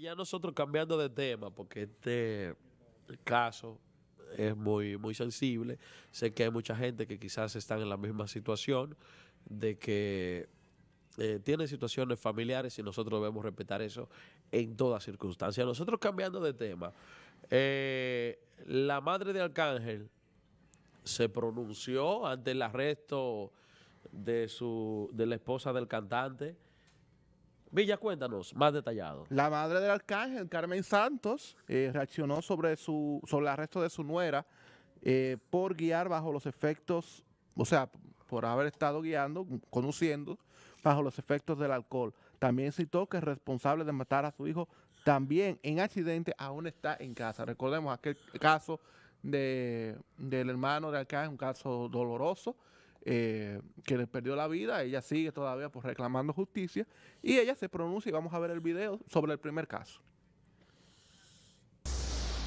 ya nosotros cambiando de tema, porque este caso es muy, muy sensible. Sé que hay mucha gente que quizás están en la misma situación de que eh, tiene situaciones familiares y nosotros debemos respetar eso en todas circunstancias. Nosotros cambiando de tema, eh, la madre de Arcángel se pronunció ante el arresto de su de la esposa del cantante. Villa, cuéntanos, más detallado. La madre del arcángel, Carmen Santos, eh, reaccionó sobre, su, sobre el arresto de su nuera eh, por guiar bajo los efectos, o sea, por haber estado guiando, conduciendo, bajo los efectos del alcohol. También citó que el responsable de matar a su hijo también en accidente aún está en casa. Recordemos aquel caso de, del hermano de Arcángel, un caso doloroso, eh, que le perdió la vida, ella sigue todavía por reclamando justicia y ella se pronuncia y vamos a ver el video sobre el primer caso.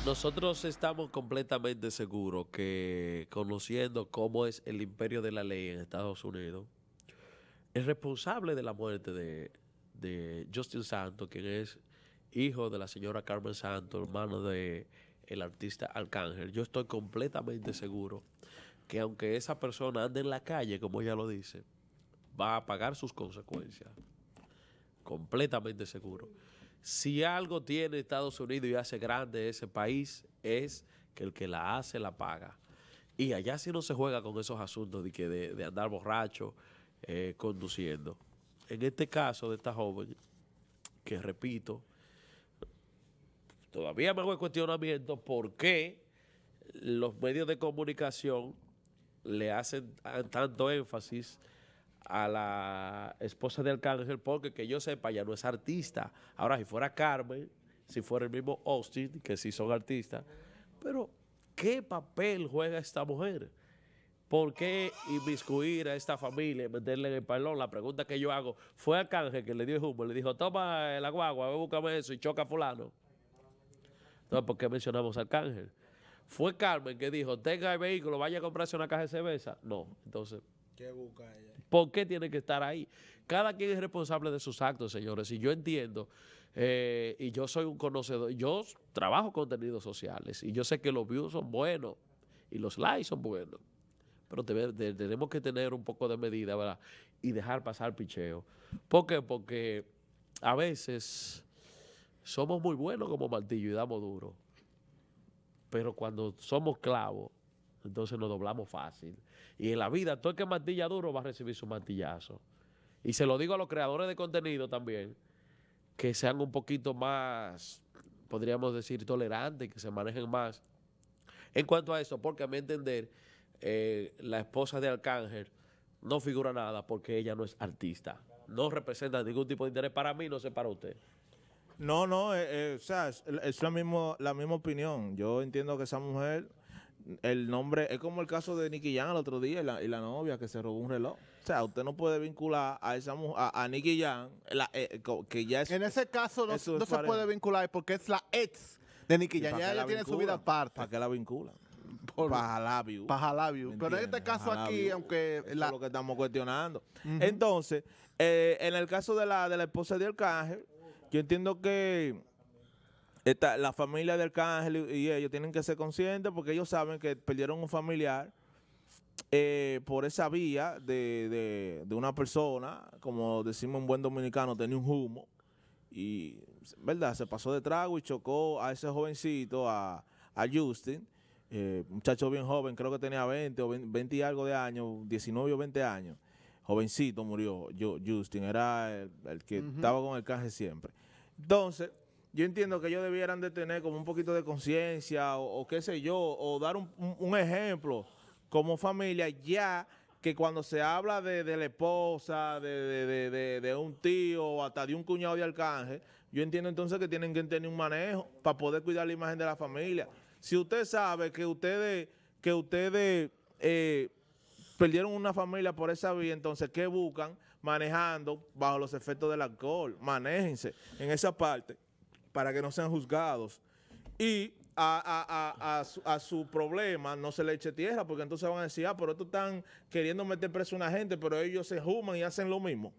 Nosotros estamos completamente seguros que conociendo cómo es el imperio de la ley en Estados Unidos, el responsable de la muerte de, de Justin Santos, quien es hijo de la señora Carmen Santos, hermano de el artista Arcángel, yo estoy completamente seguro que aunque esa persona ande en la calle, como ella lo dice, va a pagar sus consecuencias. Completamente seguro. Si algo tiene Estados Unidos y hace grande ese país, es que el que la hace la paga. Y allá sí no se juega con esos asuntos de, que de, andar borracho eh, conduciendo. En este caso de esta joven, que repito, todavía me hago el cuestionamiento por qué los medios de comunicación le hacen tanto énfasis a la esposa de Arcángel porque que yo sepa ya no es artista. Ahora, si fuera Carmen, si fuera el mismo Austin, que sí son artistas, pero ¿qué papel juega esta mujer? ¿Por qué inmiscuir a esta familia, meterle en el palón? La pregunta que yo hago, fue Arcángel que le dio el humo, le dijo, toma la guagua, búscame eso y choca a fulano. Entonces, ¿por qué mencionamos a Arcángel? Fue Carmen que dijo, tenga el vehículo, vaya a comprarse una caja de cerveza. No, entonces... ¿Qué busca ella? ¿Por qué tiene que estar ahí? Cada quien es responsable de sus actos, señores. Y yo entiendo, eh, y yo soy un conocedor, yo trabajo contenidos sociales y yo sé que los views son buenos y los likes son buenos. Pero tenemos que tener un poco de medida, ¿verdad? Y dejar pasar picheo. ¿Por qué? Porque a veces somos muy buenos como martillo y damos duro. Pero cuando somos clavos, entonces nos doblamos fácil. Y en la vida, todo el que martilla duro va a recibir su martillazo. Y se lo digo a los creadores de contenido también, que sean un poquito más, podríamos decir, tolerantes, que se manejen más. En cuanto a eso, porque a mi entender, eh, la esposa de Arcángel no figura nada porque ella no es artista. No representa ningún tipo de interés para mí, no sé para usted. No, no, eh, eh, o sea, es, la, mismo, la misma opinión. Yo entiendo que esa mujer, el nombre, es como el caso de Nicky Jan el otro día y la, novia que se robó un reloj. O sea, usted no puede vincular a esa mujer, a, Nicky Jan, eh, que ya es... En ese caso no, se puede vincular porque es la ex de Nicky Jan. Ya ella tiene su vida aparte. ¿Para qué la vinculan? Pajalabiu. Pajalabiu. Pero en este caso aquí, aunque... es lo que estamos cuestionando. Entonces, en el caso de la, de la esposa de Arcángel, yo entiendo que esta, la familia del Arcángel y ellos tienen que ser conscientes porque ellos saben que perdieron un familiar eh, por esa vía de, una persona, como decimos en buen dominicano, tenía un humo y, ¿verdad? Se pasó de trago y chocó a ese jovencito, a, Justin, eh, muchacho bien joven, creo que tenía 20 o 20, y algo de años, 19 o 20 años jovencito murió, yo, Justin, era el, que estaba con el canje siempre. Entonces, yo entiendo que ellos debieran de tener como un poquito de conciencia o, qué sé yo, o dar un, ejemplo como familia ya que cuando se habla de, la esposa, de, un tío o hasta de un cuñado de arcángel, yo entiendo entonces que tienen que tener un manejo para poder cuidar la imagen de la familia. Si usted sabe que ustedes, que ustedes eh, perdieron una familia por esa vía, entonces, ¿qué buscan? Manejando bajo los efectos del alcohol. Manéjense en esa parte para que no sean juzgados. Y a, su, problema no se le eche tierra, porque entonces van a decir, ah, pero estos están queriendo meter preso a una gente, pero ellos se juman y hacen lo mismo.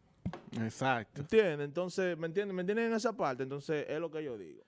Exacto. ¿Entiendes? Entonces, ¿me entienden? ¿Me entienden en esa parte? Entonces, es lo que yo digo.